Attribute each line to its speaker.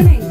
Speaker 1: morning.